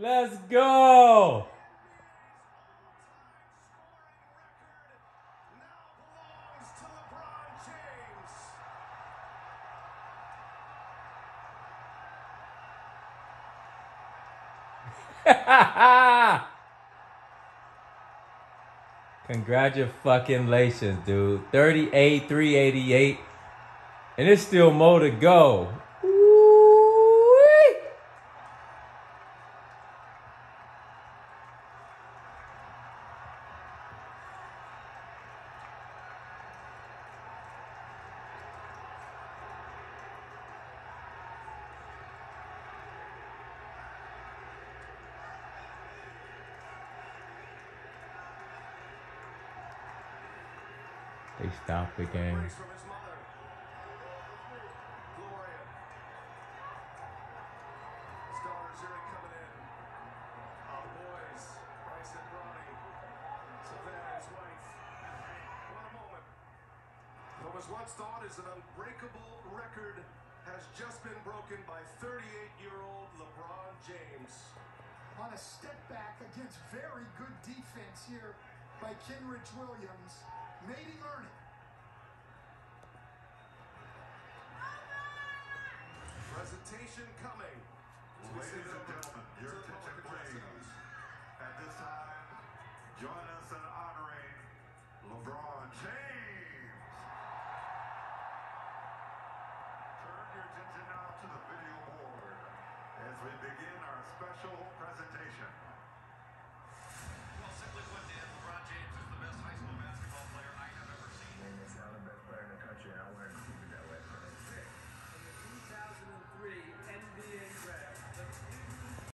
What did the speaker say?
Let's go! Congratulations, dude. 38, 388. And it's still more to go. What a moment. What was once thought as an unbreakable record has just been broken by 38-year-old LeBron James. on a step back against very good defense here by Kenrich Williams. Him earn it. Presentation coming. Ladies and gentlemen, your attention please. At this time, join us in honoring LeBron James. Turn your attention now to the video board as we begin our special presentation.